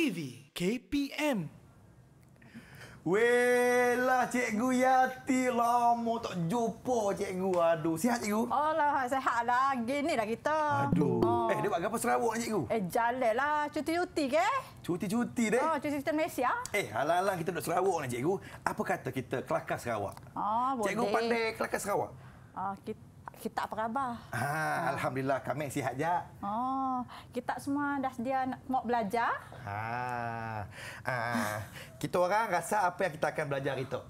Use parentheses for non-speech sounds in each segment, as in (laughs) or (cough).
TV KPM. Welah Cikgu Yati lama tak jumpa Cikgu. Aduh, sihat Cikgu? Allah, sehat lah. Gini lah kita. Aduh. Oh. Eh, dia buat apa Sarawak ni Cikgu? Eh, jalan lah. Cuti-cuti ke? Cuti-cuti deh. Oh, cuti-cuti Malaysia. Eh, halang-halang kita duduk Sarawak ni Cikgu. Apa kata kita kelakar Sarawak? Oh, boleh. Cikgu pandai kelakar Sarawak? Oh, kita, kita apa khabar? Ha, Alhamdulillah kami sihat je. Oh, kita semua dah sedia nak mau belajar. Ha. Ah, kita orang rasa apa yang kita akan belajar itu.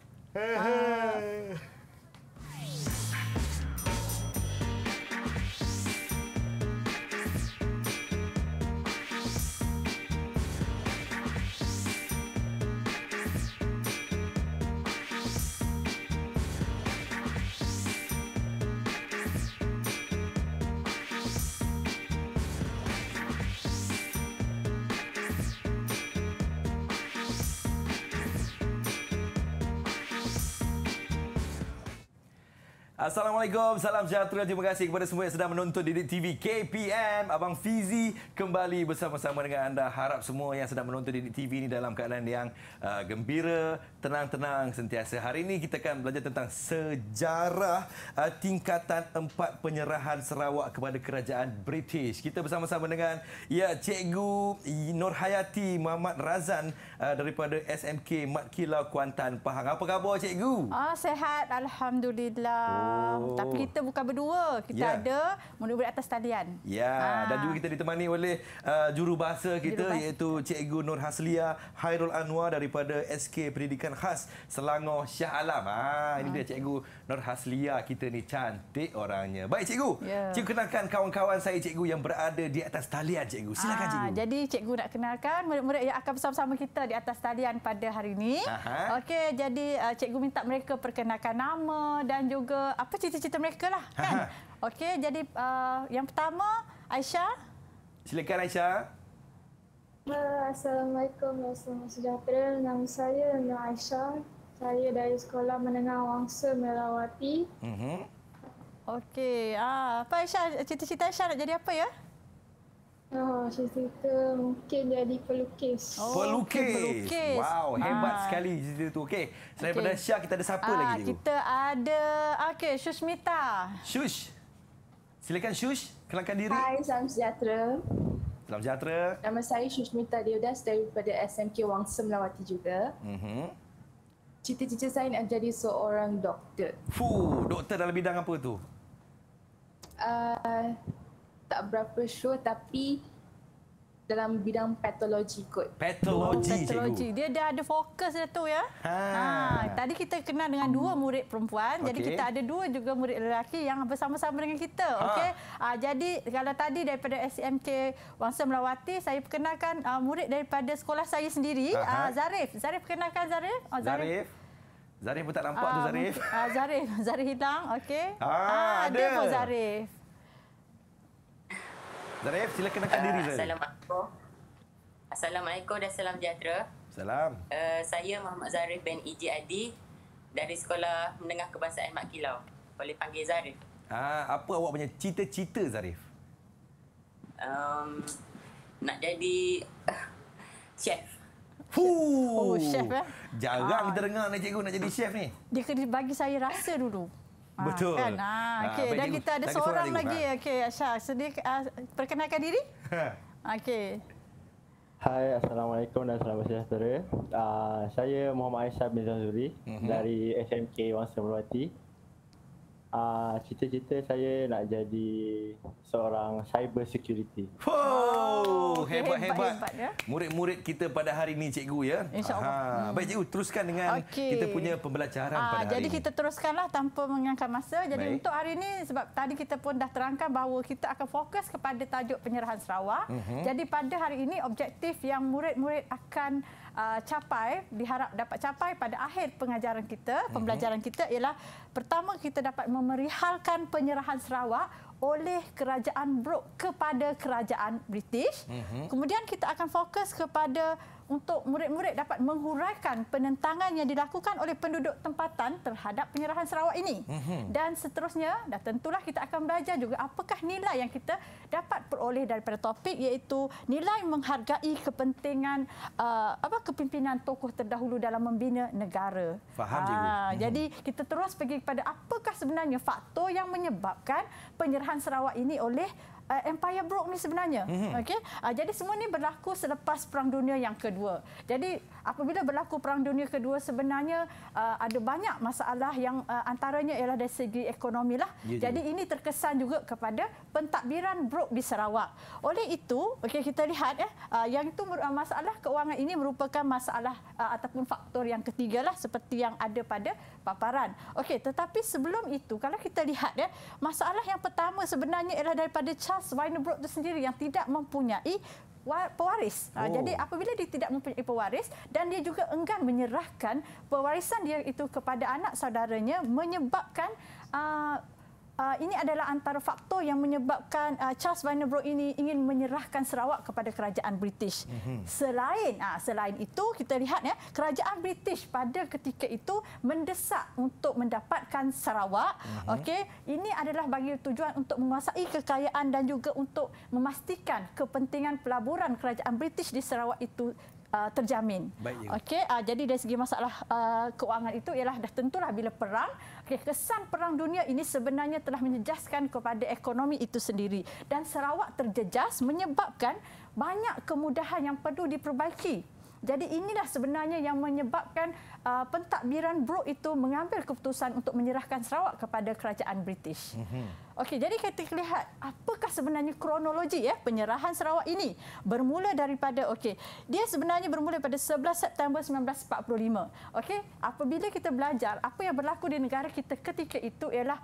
Assalamualaikum, salam sejahtera. Terima kasih kepada semua yang sedang menonton Didik TV KPM. Abang Fizi kembali bersama-sama dengan anda. Harap semua yang sedang menonton Didik TV ini dalam keadaan yang uh, gembira, tenang-tenang sentiasa. Hari ini kita akan belajar tentang sejarah uh, tingkatan empat penyerahan Sarawak kepada kerajaan British. Kita bersama-sama dengan ya Cikgu Nur Hayati Muhammad Razan uh, daripada SMK Mat Kilau Kuantan Pahang. Apa khabar Cikgu? Oh, sehat. Alhamdulillah. Oh. Tapi kita bukan berdua. Kita Ya. ada murid-murid atas talian. Ya, Ah. dan juga kita ditemani oleh uh, jurubahasa kita Jurubahasa. iaitu Cikgu Nur Haslia Hairul Anwar daripada SK Pendidikan Khas Selangor Shah Alam. Ha, ini dia Cikgu Nur Haslia kita ni cantik orangnya. Baik Cikgu. Ya. Cikgu kenalkan kawan-kawan saya Cikgu yang berada di atas talian Cikgu. Silakan Ah, Cikgu. Jadi cikgu nak kenalkan murid-murid yang akan bersama-sama kita di atas talian pada hari ini. Okey, jadi uh, cikgu minta mereka perkenalkan nama dan juga apa cita-cita mereka lah kan. Okey, jadi uh, yang pertama Aisyah. Silakan Aisyah. Assalamualaikum selamat sejahtera. Nama saya Nur Aisyah. Saya dari Sekolah Menengah Wangsa Melawati. Mhm. Okey, ah apa Aisyah cita-cita Aisyah nak jadi apa ya? Oh, cita-cita mungkin jadi pelukis. Oh, pelukis. pelukis. Wow, hebat Ah. sekali cerita tu. Okey, selain Okey. daripada Syah kita ada siapa Ah, lagi Cikgu? kita ada okey Susmita. Shush. Silakan Shush, kenalkan diri. Hai, salam sejahtera. Salam sejahtera. Nama saya Shushmita Deodas daripada SMK Wangsa Melawati juga. Mhm. Cita-cita saya nak jadi seorang doktor. Fuh, doktor dalam bidang apa tu? Uh, tak berapa sure tapi dalam bidang patologi kot. Patologi, Patologi. cikgu. Dia dah ada fokus dah tu ya. Ha. Tadi kita kenal dengan dua murid perempuan. Jadi Okey. kita ada dua juga murid lelaki yang bersama-sama dengan kita. Ha. Okey. Ah, jadi kalau tadi daripada SMK Wangsa Melawati, saya perkenalkan ah, murid daripada sekolah saya sendiri, Aha. ah, Zarif. Zarif perkenalkan Zarif. Oh, Zarif. Zarif pun tak nampak tu Ah, Zarif. (laughs) Ah, Zarif. Zarif hilang. Okey. Ah, ada ada. pun Zarif. Zarif, sila kenalkan diri Uh, Zarif. Assalamualaikum. Assalamualaikum dan salam sejahtera. Salam. Uh, saya Muhammad Zarif bin Iji Adi dari Sekolah Menengah Kebangsaan Mat Kilau. Boleh panggil Zarif. Ha, apa awak punya cita-cita Zarif? Um, nak jadi uh, chef. Fuh. Oh, chef, eh? Jarang Ah. kita dengar ni cikgu nak jadi chef ni. Dia kena bagi saya rasa dulu. Ah, Betul. Kan? Ah, Ah, okey. baik, Dan kita ada Lagi seorang lagi. Ha. Okey, Aisyah. Sedia uh, perkenalkan diri? (laughs) Okey. Hai, Assalamualaikum dan selamat sejahtera. Uh, saya Muhammad Aisyah bin Zanzuri Mhm. dari SMK Wangsa Melawati. Uh, cita-cita saya nak jadi seorang cyber security. Okey, hebat-hebat. hebat-hebat, ya. Murid-murid kita pada hari ini cikgu ya. InsyaAllah. Ha, Baik cikgu, teruskan dengan Okey. kita punya pembelajaran Ah, pada hari jadi ini. kita teruskanlah tanpa mengangkat masa. Jadi Baik. untuk hari ini sebab tadi kita pun dah terangkan bahawa kita akan fokus kepada tajuk penyerahan Sarawak. Mhm. Jadi pada hari ini objektif yang murid-murid akan uh, capai diharap dapat capai pada akhir pengajaran kita, Mhm. pembelajaran kita ialah pertama kita dapat memerihalkan penyerahan Sarawak oleh kerajaan Brok kepada kerajaan British. Mhm. Kemudian kita akan fokus kepada untuk murid-murid dapat menghuraikan penentangan yang dilakukan oleh penduduk tempatan terhadap penyerahan Sarawak ini. Mm-hmm. Dan seterusnya, dan tentulah kita akan belajar juga apakah nilai yang kita dapat peroleh daripada topik iaitu nilai menghargai kepentingan uh, apa kepimpinan tokoh terdahulu dalam membina negara. Faham, Cikgu. Ah, mm-hmm. Jadi kita terus pergi kepada apakah sebenarnya faktor yang menyebabkan penyerahan Sarawak ini oleh uh, Empire Broke ni sebenarnya. Mm-hmm. Okey. Uh, jadi semua ni berlaku selepas Perang Dunia yang kedua. Jadi apabila berlaku Perang Dunia kedua sebenarnya uh, ada banyak masalah yang uh, antaranya ialah dari segi ekonomi lah. Ya, jadi ini terkesan juga kepada pentadbiran Broke di Sarawak. Oleh itu, okey kita lihat ya, uh, yang itu uh, masalah keuangan ini merupakan masalah uh, ataupun faktor yang ketiga lah seperti yang ada pada paparan. Okey, tetapi sebelum itu kalau kita lihat ya, masalah yang pertama sebenarnya ialah daripada Charles Wynebrook itu sendiri yang tidak mempunyai pewaris. Oh. Jadi apabila dia tidak mempunyai pewaris dan dia juga enggan menyerahkan pewarisan dia itu kepada anak saudaranya menyebabkan uh, uh, ini adalah antara faktor yang menyebabkan uh, Charles Vandenbroek ini ingin menyerahkan Sarawak kepada kerajaan British. Mm-hmm. Selain uh, selain itu kita lihat ya kerajaan British pada ketika itu mendesak untuk mendapatkan Sarawak. Mm-hmm. Okey, ini adalah bagi tujuan untuk menguasai kekayaan dan juga untuk memastikan kepentingan pelaburan kerajaan British di Sarawak itu uh, terjamin. Okey, uh, jadi dari segi masalah uh, keuangan itu ialah dah tentulah bila perang, okay, kesan perang dunia ini sebenarnya telah menjejaskan kepada ekonomi itu sendiri dan Sarawak terjejas menyebabkan banyak kemudahan yang perlu diperbaiki. Jadi inilah sebenarnya yang menyebabkan uh, pentadbiran Brooke itu mengambil keputusan untuk menyerahkan Sarawak kepada kerajaan British. Mm-hmm. Okey, jadi kita lihat apakah sebenarnya kronologi ya penyerahan Sarawak ini. Bermula daripada okey, dia sebenarnya bermula pada 11 September 1945. Okey, apabila kita belajar apa yang berlaku di negara kita ketika itu ialah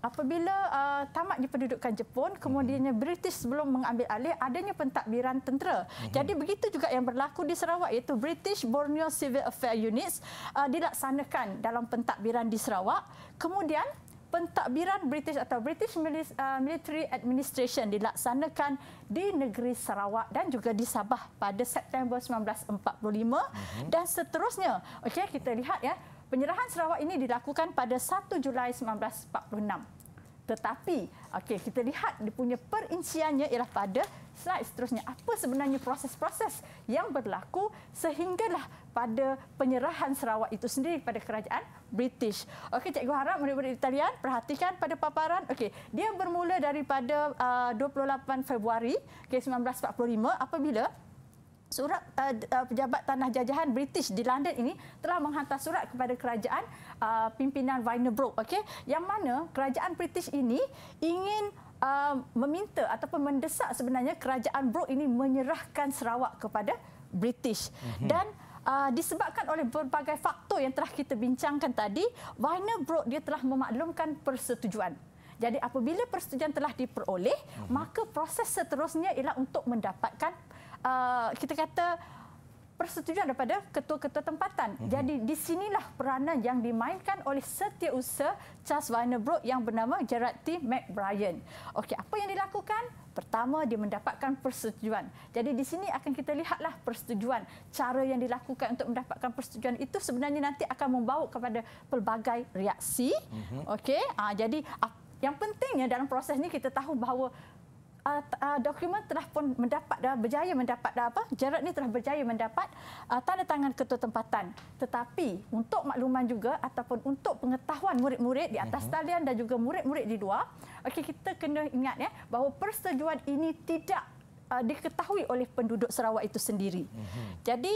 apabila uh, tamatnya pendudukan Jepun kemudiannya British sebelum mengambil alih adanya pentadbiran tentera. Mm-hmm. Jadi begitu juga yang berlaku di Sarawak iaitu British Borneo Civil Affairs Units uh, dilaksanakan dalam pentadbiran di Sarawak. Kemudian pentadbiran British atau British uh, Military Administration dilaksanakan di negeri Sarawak dan juga di Sabah pada September 1945 mm-hmm. dan seterusnya. Okey kita lihat ya Penyerahan Sarawak ini dilakukan pada 1 Julai 1946. Tetapi, okey, kita lihat dia punya perinciannya ialah pada slide seterusnya. Apa sebenarnya proses-proses yang berlaku sehinggalah pada penyerahan Sarawak itu sendiri pada kerajaan British. Okey, cikgu harap murid-murid Italian perhatikan pada paparan. Okey, dia bermula daripada uh, 28 Februari okay, 1945 apabila surat uh, uh, pejabat tanah jajahan British di London ini telah menghantar surat kepada kerajaan uh, pimpinan Vannerbroek okey yang mana kerajaan British ini ingin uh, meminta ataupun mendesak sebenarnya kerajaan Brooke ini menyerahkan Sarawak kepada British mm-hmm. dan Uh, disebabkan oleh berbagai faktor yang telah kita bincangkan tadi, Brook dia telah memaklumkan persetujuan. Jadi apabila persetujuan telah diperoleh, uh-huh. maka proses seterusnya ialah untuk mendapatkan uh, kita kata persetujuan daripada ketua-ketua tempatan. Mm-hmm. Jadi di sinilah peranan yang dimainkan oleh setiausaha Charles Vannerbroek yang bernama Gerard T. McBrien. Okey, apa yang dilakukan? Pertama, dia mendapatkan persetujuan. Jadi di sini akan kita lihatlah persetujuan. Cara yang dilakukan untuk mendapatkan persetujuan itu sebenarnya nanti akan membawa kepada pelbagai reaksi. Mm-hmm. Okey, uh, jadi yang pentingnya dalam proses ini kita tahu bahawa uh, uh, dokumen telah pun mendapat dah berjaya mendapat dah apa Gerard ni telah berjaya mendapat uh, tanda tangan ketua tempatan tetapi untuk makluman juga ataupun untuk pengetahuan murid-murid di atas uh-huh. talian dan juga murid-murid di luar okey kita kena ingat ya bahawa persetujuan ini tidak uh, diketahui oleh penduduk Sarawak itu sendiri uh-huh. jadi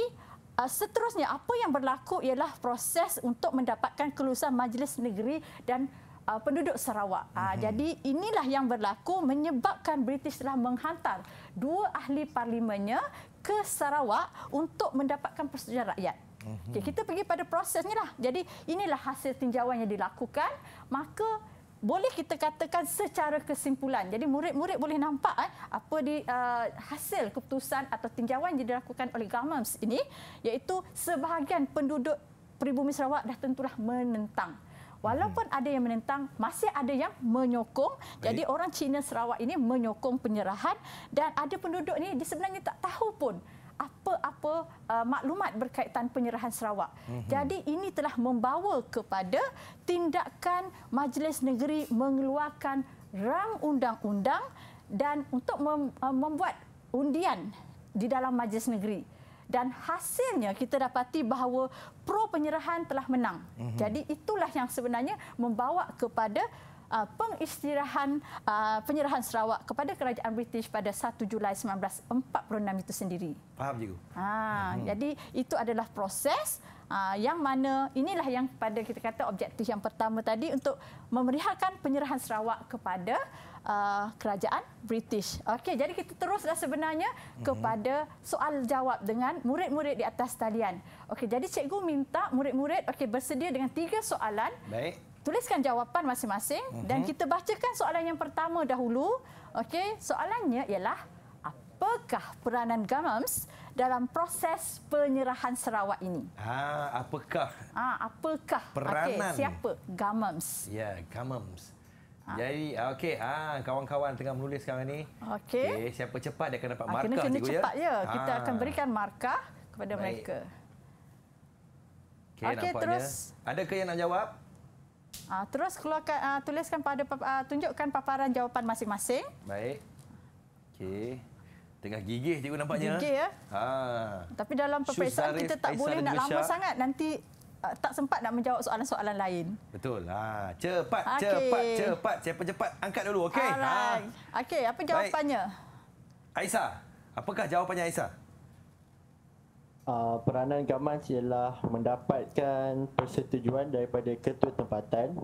Uh, seterusnya apa yang berlaku ialah proses untuk mendapatkan kelulusan majlis negeri dan uh, penduduk Sarawak. Uh, jadi inilah yang berlaku menyebabkan British telah menghantar dua ahli parlimennya ke Sarawak untuk mendapatkan persetujuan rakyat. Okay, kita pergi pada prosesnya lah. Jadi inilah hasil tinjauan yang dilakukan. Maka boleh kita katakan secara kesimpulan. Jadi murid-murid boleh nampak eh, apa di uh, hasil keputusan atau tinjauan yang dilakukan oleh government ini iaitu sebahagian penduduk peribumi Sarawak dah tentulah menentang. Walaupun ada yang menentang, masih ada yang menyokong. Baik. Jadi orang Cina Sarawak ini menyokong penyerahan dan ada penduduk ini sebenarnya tak tahu pun apa apa-apa uh, maklumat berkaitan penyerahan Sarawak. Mm-hmm. Jadi ini telah membawa kepada tindakan Majlis Negeri mengeluarkan rang undang-undang dan untuk mem- uh, membuat undian di dalam Majlis Negeri. Dan hasilnya kita dapati bahawa pro penyerahan telah menang. Mm-hmm. Jadi itulah yang sebenarnya membawa kepada uh, pengistirahan uh, penyerahan Sarawak kepada kerajaan British pada 1 Julai 1946 itu sendiri. Faham cikgu? Ha, hmm. jadi itu adalah proses uh, yang mana inilah yang pada kita kata objektif yang pertama tadi untuk memeriahkan penyerahan Sarawak kepada uh, kerajaan British. Okey, jadi kita teruslah sebenarnya hmm. kepada soal jawab dengan murid-murid di atas talian. Okey, jadi cikgu minta murid-murid okey bersedia dengan tiga soalan. Baik tuliskan jawapan masing-masing uh-huh. dan kita bacakan soalan yang pertama dahulu. Okey, soalannya ialah apakah peranan Gamams dalam proses penyerahan Sarawak ini? Ah, apakah? Ah, apakah peranan? Okay, siapa Gamams? Ya, yeah, Gamams. Ha. Jadi okey ah kawan-kawan tengah menulis sekarang ni. Okey. Okay, siapa cepat dia akan dapat ha, markah kena, kena cikgu cepat ya. ya. Kita ha. akan berikan markah kepada Baik. mereka. Okey, okay, terus ada ke yang nak jawab? Uh, terus keluarkan uh, tuliskan pada uh, tunjukkan paparan jawapan masing-masing. Baik. Okey. Tengah gigih cikgu nampaknya. Gigih ya. Ha. Tapi dalam peperiksaan kita tak boleh nak lama sangat nanti uh, tak sempat nak menjawab soalan-soalan lain. Betul. Ha, cepat, okay. cepat, cepat. Cepat-cepat angkat dulu, okey. Ha. Okey, apa jawapannya? Baik. Aisyah, apakah jawapannya Aisyah? uh, peranan Gaman ialah mendapatkan persetujuan daripada ketua tempatan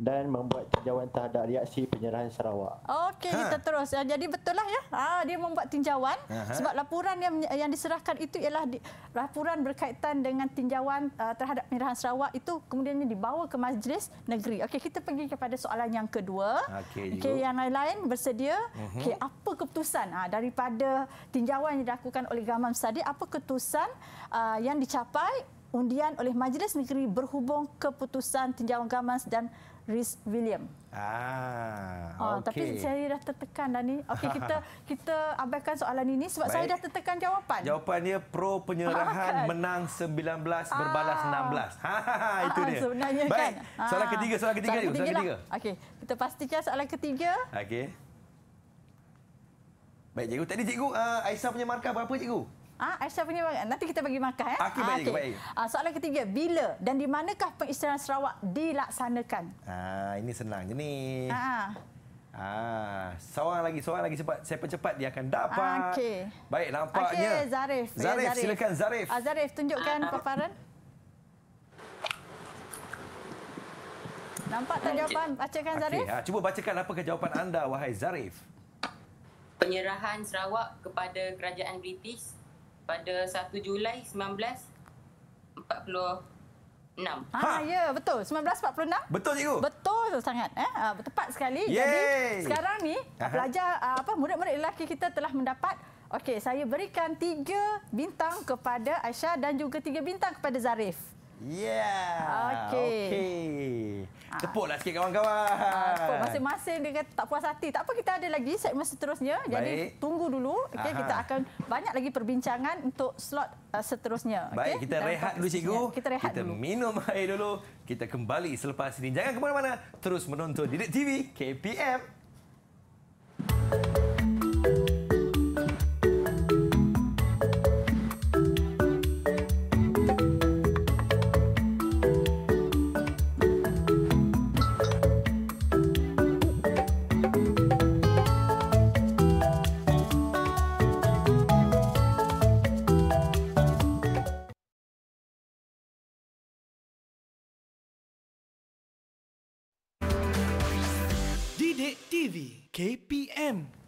dan membuat tinjauan terhadap reaksi penyerahan Sarawak. Okey, ha. kita terus. Ya, jadi betul lah ya. Ha, dia membuat tinjauan Aha. sebab laporan yang yang diserahkan itu ialah di, laporan berkaitan dengan tinjauan uh, terhadap penyerahan Sarawak itu kemudiannya dibawa ke majlis negeri. Okey, kita pergi kepada soalan yang kedua. Okey, okay, yang lain-lain bersedia. Uh-huh. Okey, apa keputusan ha, daripada tinjauan yang dilakukan oleh Gamam tadi? Apa keputusan uh, yang dicapai undian oleh Majlis Negeri berhubung keputusan tinjauan Gamans dan Rhys William. Ah, oh, okay. Tapi saya dah tertekan dah ni. Okey kita (laughs) kita abaikan soalan ini sebab Baik. saya dah tertekan jawapan. Jawapannya pro penyerahan ah, menang 19 berbalas (laughs) ah. 16. Ha itu ah, dia. Sebenarnya Baik. kan. Soalan ketiga, soalan ketiga soalan ketiga. Soalan ketiga. Okey, kita pastikan soalan ketiga. Okey. Baik cikgu, tadi cikgu uh, Aisyah punya markah berapa cikgu? Ah, Aisyah punya nanti kita bagi markah ya. Okey, baik, okay. baik. Ah, soalan ketiga, bila dan di manakah pengistirahan Sarawak dilaksanakan? Ah, ini senang je ni. Ah. Ah, seorang lagi, seorang lagi cepat. Siapa cepat dia akan dapat. Okey. Baik, nampaknya. Okey, Zarif. Zarif, ya, Zarif. silakan Zarif. Ah, Zarif, tunjukkan ah. paparan. Nampak tak jawapan? Bacakan Zarif. Okay. Ha, cuba bacakan apakah jawapan anda, wahai Zarif. Penyerahan Sarawak kepada kerajaan British pada 1 Julai 1946. Ha, ha ya betul 1946 betul cikgu betul sangat eh uh, tepat sekali Yay. jadi sekarang ni Aha. pelajar uh, apa murid-murid lelaki kita telah mendapat okey saya berikan tiga bintang kepada Aisyah dan juga tiga bintang kepada Zarif Yeah. Okey. Okay. Tepuklah sikit kawan-kawan. Ah, tepuk masing-masing dia kata tak puas hati. Tak apa kita ada lagi segmen seterusnya. Baik. Jadi tunggu dulu. Okey kita akan banyak lagi perbincangan untuk slot uh, seterusnya. Okay? Baik kita Dan rehat dulu cikgu. Kita rehat kita dulu. Kita minum air dulu. Kita kembali selepas ini. Jangan ke mana-mana. Terus menonton Didik TV KPM. KPM.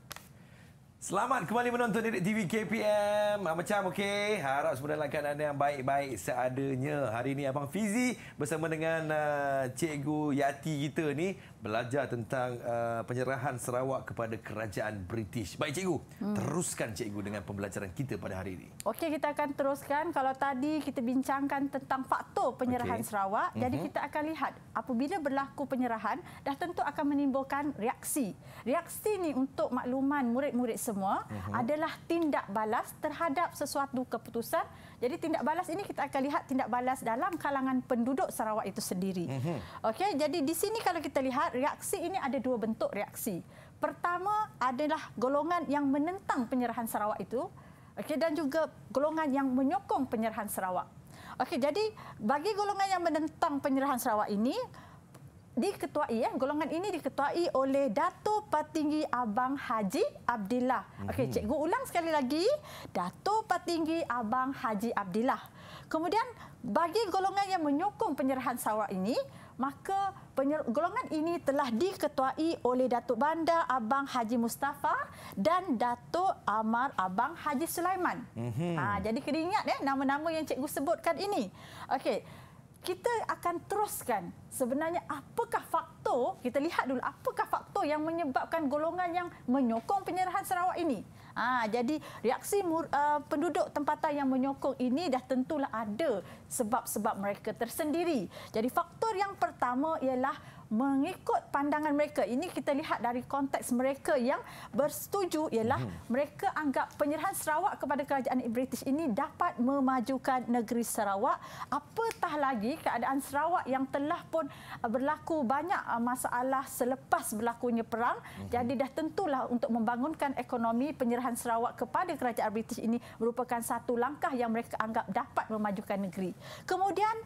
Selamat kembali menonton Didik TV KPM. Macam okey, harap semua dalam keadaan yang baik-baik seadanya. Hari ini Abang Fizi bersama dengan uh, Cikgu Yati kita ni belajar tentang uh, penyerahan Sarawak kepada kerajaan British. Baik cikgu, hmm. teruskan cikgu dengan pembelajaran kita pada hari ini. Okey, kita akan teruskan. Kalau tadi kita bincangkan tentang faktor penyerahan okay. Sarawak, mm-hmm. jadi kita akan lihat apabila berlaku penyerahan dah tentu akan menimbulkan reaksi. Reaksi ni untuk makluman murid-murid semua uh-huh. adalah tindak balas terhadap sesuatu keputusan. Jadi tindak balas ini kita akan lihat tindak balas dalam kalangan penduduk Sarawak itu sendiri. Uh-huh. Okey, jadi di sini kalau kita lihat reaksi ini ada dua bentuk reaksi. Pertama adalah golongan yang menentang penyerahan Sarawak itu, okey dan juga golongan yang menyokong penyerahan Sarawak. Okey, jadi bagi golongan yang menentang penyerahan Sarawak ini diketuai ya golongan ini diketuai oleh Dato Patinggi Abang Haji Abdillah. Okey mhm. cikgu ulang sekali lagi Dato Patinggi Abang Haji Abdillah. Kemudian bagi golongan yang menyokong penyerahan Sarawak ini maka penyer- golongan ini telah diketuai oleh Datuk Bandar Abang Haji Mustafa dan Datuk Amar Abang Haji Sulaiman. Mm-hmm. Ha, jadi kena ingat ya nama-nama yang cikgu sebutkan ini. Okey kita akan teruskan. Sebenarnya apakah faktor kita lihat dulu apakah faktor yang menyebabkan golongan yang menyokong penyerahan Sarawak ini? Ha, jadi reaksi uh, penduduk tempatan yang menyokong ini dah tentulah ada sebab-sebab mereka tersendiri. Jadi faktor yang pertama ialah mengikut pandangan mereka. Ini kita lihat dari konteks mereka yang bersetuju ialah hmm. mereka anggap penyerahan Sarawak kepada kerajaan British ini dapat memajukan negeri Sarawak. Apatah lagi keadaan Sarawak yang telah pun berlaku banyak uh, masalah selepas berlakunya perang. Hmm. jadi dah tentulah untuk membangunkan ekonomi penyerahan Sarawak kepada kerajaan British ini merupakan satu langkah yang mereka anggap dapat memajukan negeri kemudian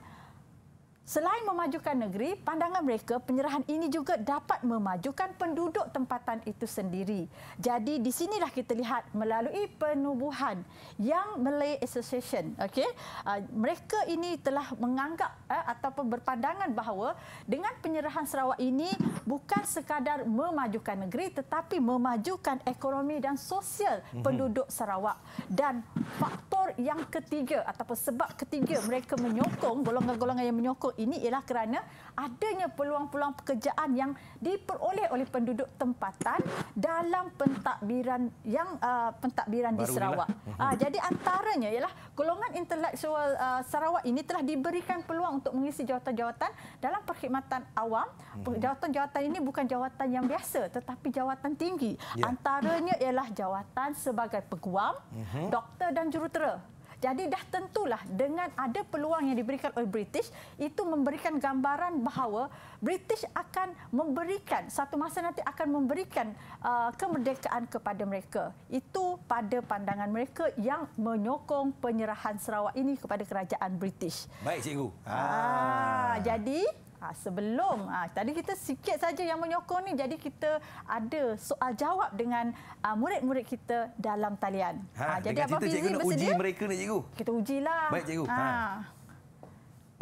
Selain memajukan negeri, pandangan mereka penyerahan ini juga dapat memajukan penduduk tempatan itu sendiri. Jadi di sinilah kita lihat melalui penubuhan yang Malay Association, okey, uh, mereka ini telah menganggap uh, ataupun berpandangan bahawa dengan penyerahan Sarawak ini bukan sekadar memajukan negeri tetapi memajukan ekonomi dan sosial mm-hmm. penduduk Sarawak. Dan faktor yang ketiga ataupun sebab ketiga mereka menyokong golongan-golongan yang menyokong ini ialah kerana adanya peluang-peluang pekerjaan yang diperoleh oleh penduduk tempatan dalam pentadbiran yang uh, pentadbiran di Sarawak. Uh, (laughs) jadi antaranya ialah golongan intelektual uh, Sarawak ini telah diberikan peluang untuk mengisi jawatan-jawatan dalam perkhidmatan awam. Mhm. Jawatan-jawatan ini bukan jawatan yang biasa tetapi jawatan tinggi. Yeah. Antaranya ialah jawatan sebagai peguam, uh-huh. doktor dan jurutera. Jadi dah tentulah dengan ada peluang yang diberikan oleh British itu memberikan gambaran bahawa British akan memberikan satu masa nanti akan memberikan uh, kemerdekaan kepada mereka. Itu pada pandangan mereka yang menyokong penyerahan Sarawak ini kepada kerajaan British. Baik cikgu. Ah, jadi Ha, sebelum ha, tadi kita sikit saja yang menyokong ni jadi kita ada soal jawab dengan uh, murid-murid kita dalam talian. Ha, ha, jadi apa Fizi nak uji mereka ni cikgu? Kita ujilah. Baik cikgu. Ha. ha.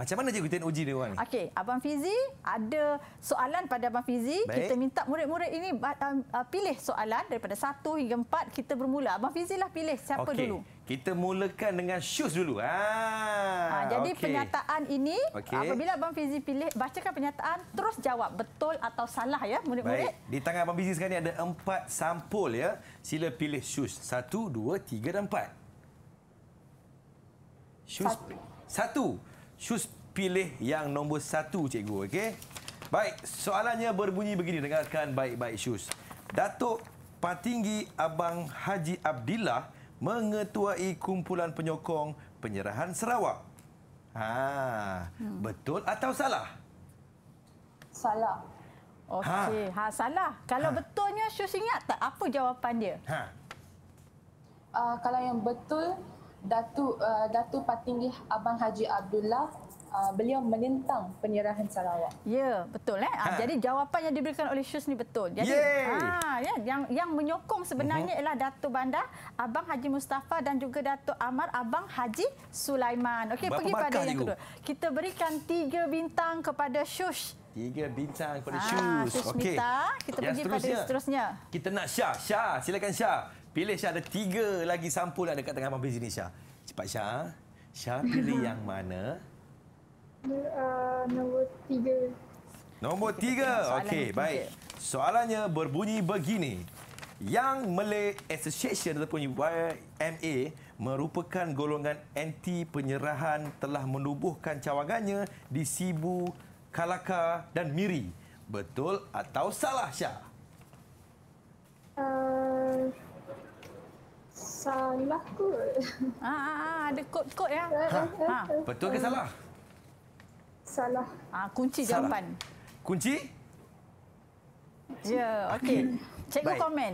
Macam mana cikgu tengok uji dia orang ni? Okey, Abang Fizi ada soalan pada Abang Fizi. Baik. Kita minta murid-murid ini uh, pilih soalan daripada 1 hingga 4 kita bermula. Abang Fizi lah pilih siapa okay. dulu. Kita mulakan dengan shoes dulu. Ha, ha jadi okay. penyataan ini okay. apabila Abang Fizi pilih bacakan penyataan terus jawab betul atau salah ya murid-murid. Di tangan Abang Fizi sekarang ni ada empat sampul ya. Sila pilih shoes. Satu, dua, tiga dan empat. Shoes satu. satu. Shoes pilih yang nombor satu, cikgu. Okey? Baik, soalannya berbunyi begini. Dengarkan baik-baik, Shoes. Datuk Patinggi Abang Haji Abdillah mengetuai kumpulan penyokong penyerahan Sarawak. Ha, hmm. betul atau salah? Salah. Okey, ha. ha salah. Kalau ha. betulnya Syus ingat tak apa jawapan dia? Ha. Uh, kalau yang betul Datu uh, Datu Patinggi Abang Haji Abdullah uh, beliau menentang penyerahan Sarawak. Ya, betul eh. Ha. Jadi jawapan yang diberikan oleh Syus ni betul. Jadi ha ya yang yang menyokong sebenarnya uh-huh. ialah Datuk Bandar Abang Haji Mustafa dan juga Datuk Amar Abang Haji Sulaiman. Okey, pergi pada yang kedua. Kita berikan tiga bintang kepada Syus. Tiga bintang kepada Syus. Okey. Kita yang pergi seterusnya. pada seterusnya. Kita nak Syah. Syah, silakan Syah. Pilih Syah ada tiga lagi sampul yang dekat tengah Abang ni Syah. Cepat Syah. Syah pilih (laughs) yang mana? Uh, nombor tiga. Nombor tiga. Okey, baik. Soalannya berbunyi begini. Yang Malay Association ataupun YMA merupakan golongan anti penyerahan telah menubuhkan cawangannya di Sibu, Kalaka dan Miri. Betul atau salah Syah? Uh, Salah kot. Ah, ah, ah, ada kod-kod ya. Ha. Betul ke salah? Salah. Ah, kunci Salah. jawapan. Kunci? Ya, okey. Cikgu Baik. komen.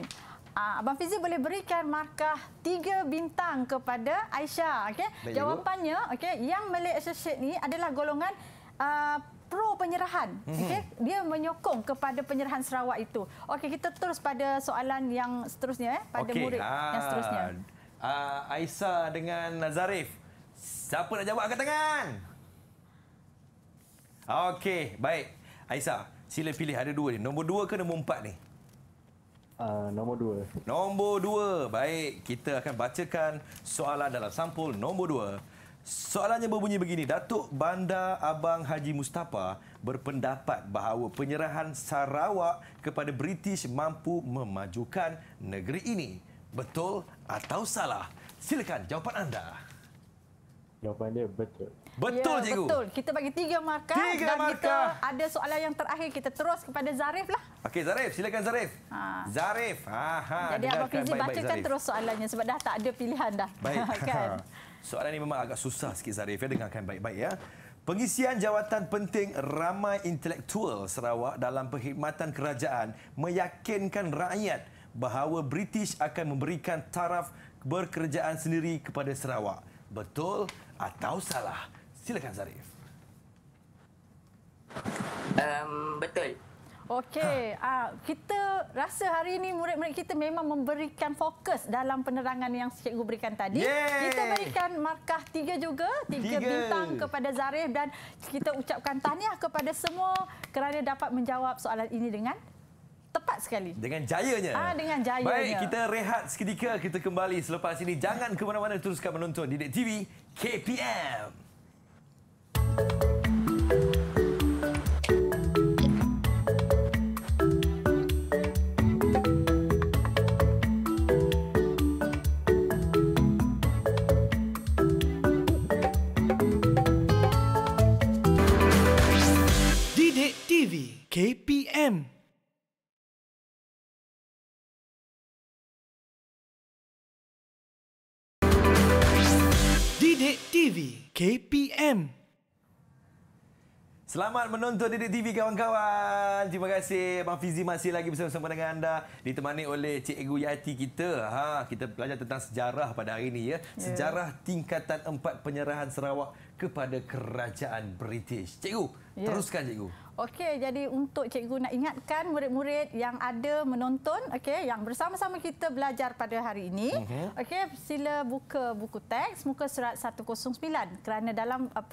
Ah, Abang Fizi boleh berikan markah tiga bintang kepada Aisyah. Okay? Cikgu. Jawapannya, okay, yang Malay Associate ni adalah golongan uh, pro penyerahan. Mhm. Okay? Dia menyokong kepada penyerahan Sarawak itu. Okey, kita terus pada soalan yang seterusnya. Eh, pada Okey. murid yang seterusnya. Ah, Aisyah dengan Nazarif. Siapa nak jawab angkat tangan? Okey, baik. Aisyah, sila pilih ada dua ni. Nombor dua ke nombor empat ni? Uh, nombor dua. Nombor dua. Baik, kita akan bacakan soalan dalam sampul nombor dua. Soalannya berbunyi begini. Datuk Bandar Abang Haji Mustafa berpendapat bahawa penyerahan Sarawak kepada British mampu memajukan negeri ini. Betul atau salah? Silakan jawapan anda. Jawapan dia betul. Betul, ya, cikgu. Betul. Kita bagi tiga markah. Tiga dan markah. kita ada soalan yang terakhir. Kita terus kepada Zarif lah. Okey, Zarif. Silakan Zarif. Ha. Zarif. Ha, ha. Jadi Abang dengarkan Fizi baik-baik, bacakan Zarif. terus soalannya sebab dah tak ada pilihan dah. Baik. (laughs) kan? Soalan ini memang agak susah sikit Zarif ya dengarkan baik-baik ya. Pengisian jawatan penting ramai intelektual Sarawak dalam perkhidmatan kerajaan meyakinkan rakyat bahawa British akan memberikan taraf berkerajaan sendiri kepada Sarawak. Betul atau salah? Silakan Zarif. Um, betul. Okey, ah kita rasa hari ini murid-murid kita memang memberikan fokus dalam penerangan yang cikgu berikan tadi. Yeay! Kita berikan markah tiga juga, tiga, Tiga. bintang kepada Zarif dan kita ucapkan tahniah kepada semua kerana dapat menjawab soalan ini dengan tepat sekali. Dengan jayanya. Ah, dengan jayanya. Baik, kita rehat seketika. Kita kembali selepas ini. Jangan ke mana-mana teruskan menonton Didik TV KPM. Didik TV KPM Didik TV KPM Selamat menonton Didik TV kawan-kawan. Terima kasih Abang Fizi masih lagi bersama-sama dengan anda ditemani oleh Cikgu Yati kita. Ha, kita belajar tentang sejarah pada hari ini ya. Sejarah tingkatan empat penyerahan Sarawak kepada kerajaan British. Cikgu, Ya. teruskan cikgu. Okey, jadi untuk cikgu nak ingatkan murid-murid yang ada menonton, okey, yang bersama-sama kita belajar pada hari ini, uh-huh. okey, sila buka buku teks muka surat 109 kerana dalam uh,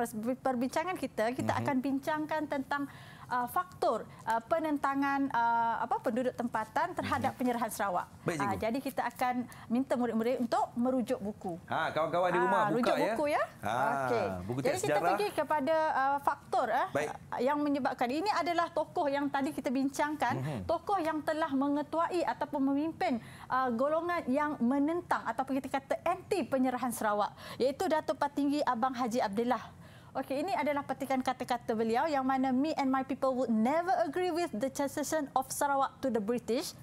perbincangan kita kita uh-huh. akan bincangkan tentang uh, faktor uh, penentangan uh, apa penduduk tempatan terhadap penyerahan Sarawak. Baik, cikgu. Ah, jadi kita akan minta murid-murid untuk merujuk buku. Ha, kawan-kawan di rumah Ah, buka rujuk ya. buku ya. Ha, Okey. buku Jadi kita pergi kepada uh, faktor eh Baik. yang menyebabkan ini adalah tokoh yang tadi kita bincangkan, Mhm. tokoh yang telah mengetuai ataupun memimpin uh, golongan yang menentang ataupun kita kata anti penyerahan Sarawak, iaitu Datuk Patinggi Abang Haji Abdullah. Okey, ini adalah petikan kata-kata beliau yang mana me and my people would never agree with the cession of Sarawak to the British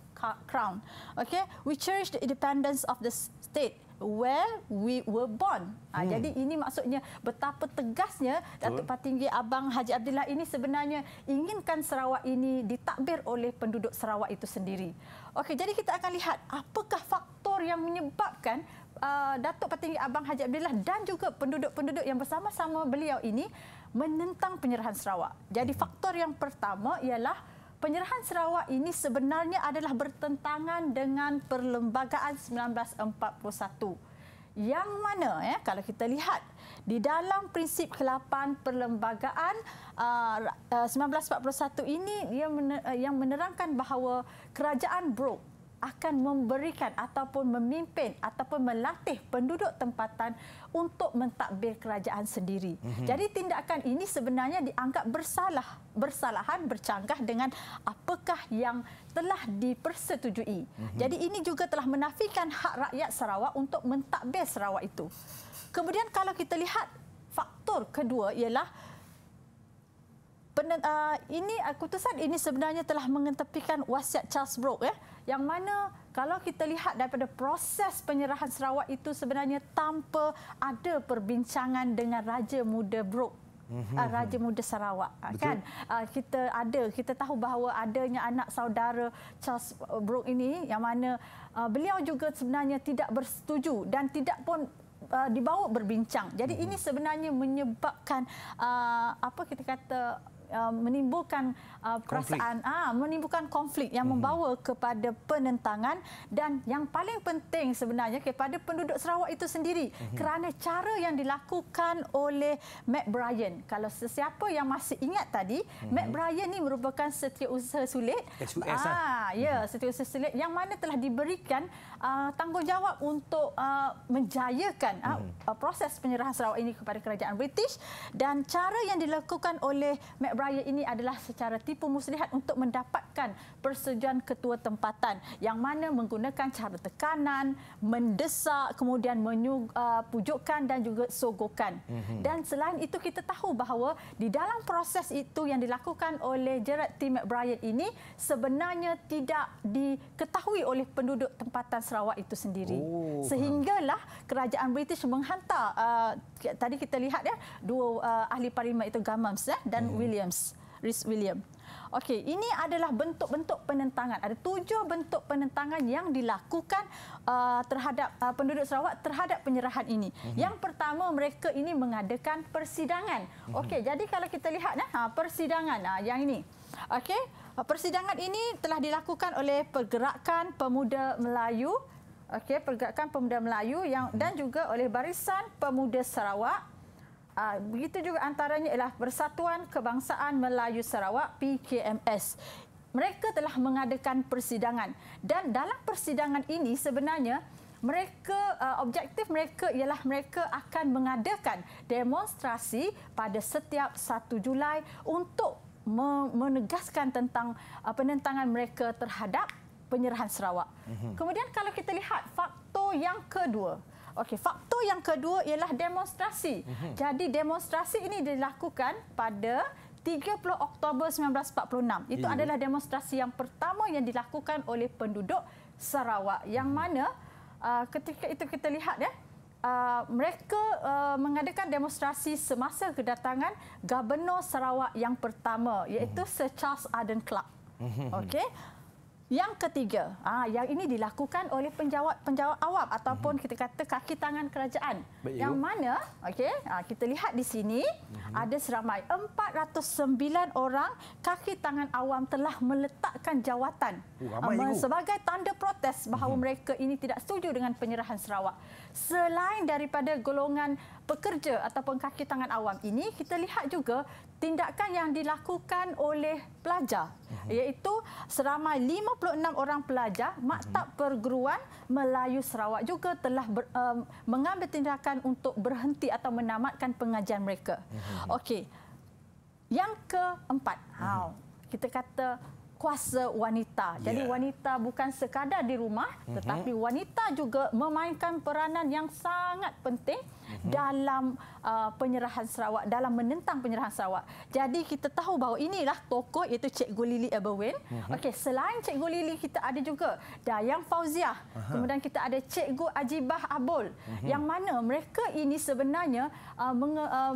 crown. Okay, we cherish the independence of the state where we were born. Ha, Hmm. Jadi ini maksudnya betapa tegasnya Datuk Patinggi Abang Haji Abdullah ini sebenarnya inginkan Sarawak ini ditakbir oleh penduduk Sarawak itu sendiri. Okey, jadi kita akan lihat apakah faktor yang menyebabkan uh, Datuk Patinggi Abang Haji Abdullah dan juga penduduk-penduduk yang bersama-sama beliau ini menentang penyerahan Sarawak. Jadi faktor yang pertama ialah Penyerahan Sarawak ini sebenarnya adalah bertentangan dengan Perlembagaan 1941. Yang mana ya kalau kita lihat di dalam prinsip ke-8 Perlembagaan uh, uh, 1941 ini dia mener, uh, yang menerangkan bahawa kerajaan Brooke akan memberikan ataupun memimpin ataupun melatih penduduk tempatan untuk mentadbir kerajaan sendiri. Mm-hmm. Jadi tindakan ini sebenarnya dianggap bersalah, bersalahan bercanggah dengan apakah yang telah dipersetujui. Mm-hmm. Jadi ini juga telah menafikan hak rakyat Sarawak untuk mentadbir Sarawak itu. Kemudian kalau kita lihat faktor kedua ialah Penen, uh, ini uh, keputusan ini sebenarnya telah mengetepikan wasiat Charles Brooke ya yang mana kalau kita lihat daripada proses penyerahan Sarawak itu sebenarnya tanpa ada perbincangan dengan Raja Muda Brooke Mm-hmm. Raja Muda Sarawak Betul. kan uh, kita ada kita tahu bahawa adanya anak saudara Charles Brooke ini yang mana uh, beliau juga sebenarnya tidak bersetuju dan tidak pun uh, dibawa berbincang. Jadi mm-hmm. ini sebenarnya menyebabkan uh, apa kita kata Uh, menimbulkan uh, perasaan ah menimbulkan konflik yang mm-hmm. membawa kepada penentangan dan yang paling penting sebenarnya kepada penduduk Sarawak itu sendiri mm-hmm. kerana cara yang dilakukan oleh Matt Bryan kalau sesiapa yang masih ingat tadi mm-hmm. Matt Bryan ni merupakan setiausaha sulit SUS lah. ah ya mm-hmm. setiausaha sulit yang mana telah diberikan uh, tanggungjawab untuk uh, menjayakan mm-hmm. uh, proses penyerahan Sarawak ini kepada kerajaan British dan cara yang dilakukan oleh raya ini adalah secara tipu muslihat untuk mendapatkan persetujuan ketua tempatan yang mana menggunakan cara tekanan, mendesak, kemudian menyujukkan uh, dan juga sogokan. Mm-hmm. Dan selain itu kita tahu bahawa di dalam proses itu yang dilakukan oleh Gerard T. McBrien ini sebenarnya tidak diketahui oleh penduduk tempatan Sarawak itu sendiri. Oh, Sehinggalah kerajaan British menghantar uh, tadi kita lihat ya dua uh, ahli parlimen itu Gammams ya, dan mm-hmm. Williams Rhys William. Okey, ini adalah bentuk-bentuk penentangan. Ada tujuh bentuk penentangan yang dilakukan uh, terhadap uh, penduduk Sarawak terhadap penyerahan ini. Uh-huh. Yang pertama, mereka ini mengadakan persidangan. Uh-huh. Okey, jadi kalau kita lihat nah, persidangan nah, yang ini. Okey, persidangan ini telah dilakukan oleh Pergerakan Pemuda Melayu. Okey, Pergerakan Pemuda Melayu yang dan juga oleh Barisan Pemuda Sarawak Uh, begitu juga antaranya ialah Persatuan Kebangsaan Melayu Sarawak PKMS. Mereka telah mengadakan persidangan dan dalam persidangan ini sebenarnya mereka uh, objektif mereka ialah mereka akan mengadakan demonstrasi pada setiap 1 Julai untuk menegaskan tentang uh, penentangan mereka terhadap penyerahan Sarawak. Mm-hmm. Kemudian kalau kita lihat faktor yang kedua Okey, faktor yang kedua ialah demonstrasi. Mm-hmm. Jadi demonstrasi ini dilakukan pada 30 Oktober 1946. Itu yeah. adalah demonstrasi yang pertama yang dilakukan oleh penduduk Sarawak yang mhm. mana uh, ketika itu kita lihat ya uh, mereka uh, mengadakan demonstrasi semasa kedatangan Gubernur Sarawak yang pertama iaitu mm-hmm. Sir Charles Arden Clark. Mm-hmm. Okey. Yang ketiga, ah, yang ini dilakukan oleh penjawat-penjawat awam ataupun mm-hmm. kita kata kaki tangan kerajaan. Baik, yang mana, okey, ah, kita lihat di sini mm-hmm. ada seramai 409 orang kaki tangan awam telah meletakkan jawatan uh, uh, sebagai tanda protes bahawa mm-hmm. mereka ini tidak setuju dengan penyerahan Sarawak. Selain daripada golongan pekerja ataupun kaki tangan awam ini, kita lihat juga tindakan yang dilakukan oleh pelajar uh-huh. iaitu seramai 56 orang pelajar maktab uh-huh. perguruan Melayu Sarawak juga telah ber, um, mengambil tindakan untuk berhenti atau menamatkan pengajian mereka. Uh-huh. Okey. Yang keempat, uh-huh. kita kata kuasa wanita. Jadi yeah. wanita bukan sekadar di rumah uh-huh. tetapi wanita juga memainkan peranan yang sangat penting uh-huh. dalam uh, penyerahan Sarawak dalam menentang penyerahan Sarawak. Jadi kita tahu bahawa inilah tokoh iaitu Cikgu Lily Eberwin. Uh-huh. Okey, selain Cikgu Lily kita ada juga Dayang Fauziah. Uh-huh. Kemudian kita ada Cikgu Ajibah Abul uh-huh. yang mana mereka ini sebenarnya uh, menge, uh,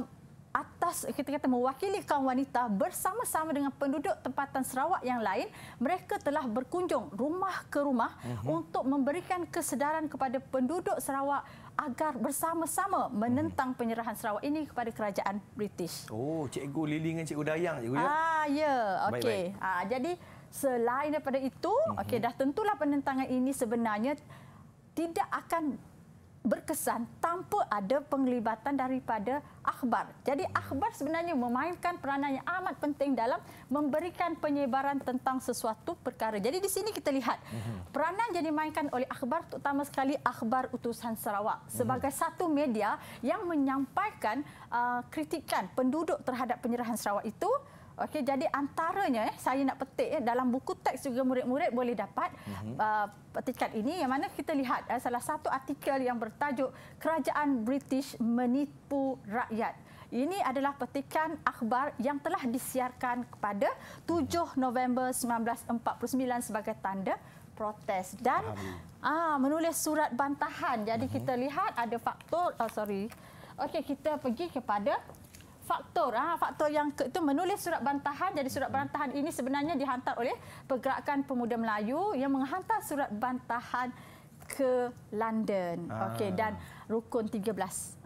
atas kita kata mewakili kaum wanita bersama-sama dengan penduduk tempatan Sarawak yang lain mereka telah berkunjung rumah ke rumah uh-huh. untuk memberikan kesedaran kepada penduduk Sarawak agar bersama-sama menentang penyerahan Sarawak ini kepada kerajaan British. Oh, Cikgu Lili dengan Cikgu Dayang, Cikgu ya? Ah, ya. Okey. Ah, jadi selain daripada itu, uh-huh. okey dah tentulah penentangan ini sebenarnya tidak akan berkesan tanpa ada penglibatan daripada akhbar. Jadi akhbar sebenarnya memainkan peranan yang amat penting dalam memberikan penyebaran tentang sesuatu perkara. Jadi di sini kita lihat mhm. peranan yang dimainkan oleh akhbar terutama sekali akhbar utusan Sarawak sebagai mhm. satu media yang menyampaikan uh, kritikan penduduk terhadap penyerahan Sarawak itu Okey, jadi antaranya eh, saya nak petik eh, dalam buku teks juga murid-murid boleh dapat uh-huh. uh, petikan ini yang mana kita lihat uh, salah satu artikel yang bertajuk Kerajaan British Menipu Rakyat Ini adalah petikan akhbar yang telah disiarkan kepada 7 November 1949 sebagai tanda protes dan ah menulis surat bantahan. Jadi uh-huh. kita lihat ada faktor oh sorry. Okey kita pergi kepada faktor ah faktor yang ke, itu menulis surat bantahan. Jadi surat bantahan ini sebenarnya dihantar oleh Pergerakan Pemuda Melayu yang menghantar surat bantahan ke London. Ah. Okey dan rukun 13.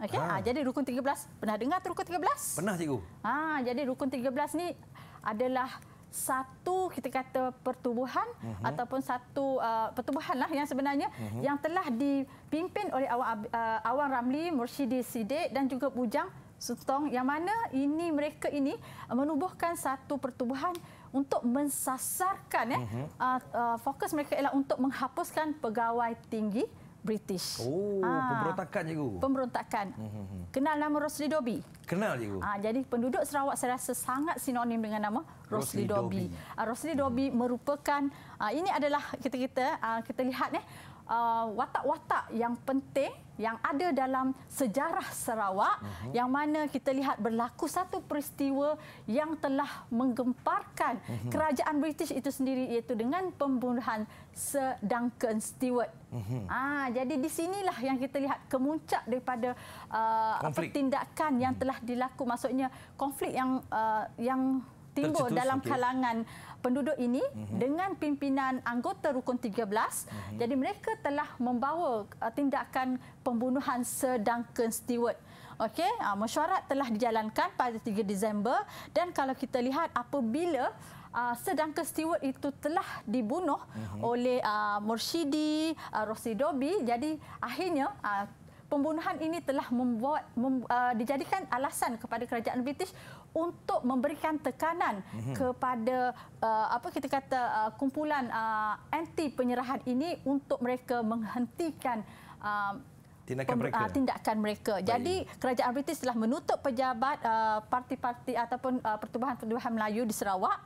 Okey. Ah. ah jadi rukun 13 pernah dengar tu rukun 13? Pernah cikgu. Ah jadi rukun 13 ni adalah satu kita kata pertubuhan uh-huh. ataupun satu uh, pertubuhan lah yang sebenarnya uh-huh. yang telah dipimpin oleh Awan, uh, Awan Ramli, Mursyidi Sidik dan juga Bujang Sutong yang mana ini mereka ini menubuhkan satu pertubuhan untuk mensasarkan ya uh-huh. uh, uh, fokus mereka ialah untuk menghapuskan pegawai tinggi British. Oh, ha, pemberontakan cikgu. Pemberontakan. Uh-huh. Kenal nama Rosli Dobi? Kenal cikgu. Ha, jadi penduduk Sarawak saya rasa sangat sinonim dengan nama Rosli Dobi. Ha, Rosli Dobi merupakan ha, ini adalah kita kita ha, kita lihat eh uh, watak-watak yang penting yang ada dalam sejarah Sarawak uh-huh. yang mana kita lihat berlaku satu peristiwa yang telah menggemparkan uh-huh. kerajaan British itu sendiri iaitu dengan pembunuhan Sir Duncan Stewart. Uh-huh. Ah jadi di sinilah yang kita lihat kemuncak daripada uh, apa tindakan yang telah dilaku maksudnya konflik yang uh, yang timbul Tercetus, dalam okay. kalangan penduduk ini uh-huh. dengan pimpinan anggota rukun 13 uh-huh. jadi mereka telah membawa uh, tindakan pembunuhan Sir Duncan Stewart okey uh, mesyuarat telah dijalankan pada 3 Disember dan kalau kita lihat apabila uh, Sir Duncan Stewart itu telah dibunuh uh-huh. oleh uh, Mursyidi uh, Rosidobi jadi akhirnya uh, pembunuhan ini telah membuat mem, uh, dijadikan alasan kepada kerajaan British untuk memberikan tekanan mm-hmm. kepada uh, apa kita kata uh, kumpulan uh, anti penyerahan ini untuk mereka menghentikan uh, tindakan mereka. Uh, tindakan mereka. Baik. Jadi kerajaan British telah menutup pejabat uh, parti-parti ataupun uh, pertubuhan-pertubuhan Melayu di Sarawak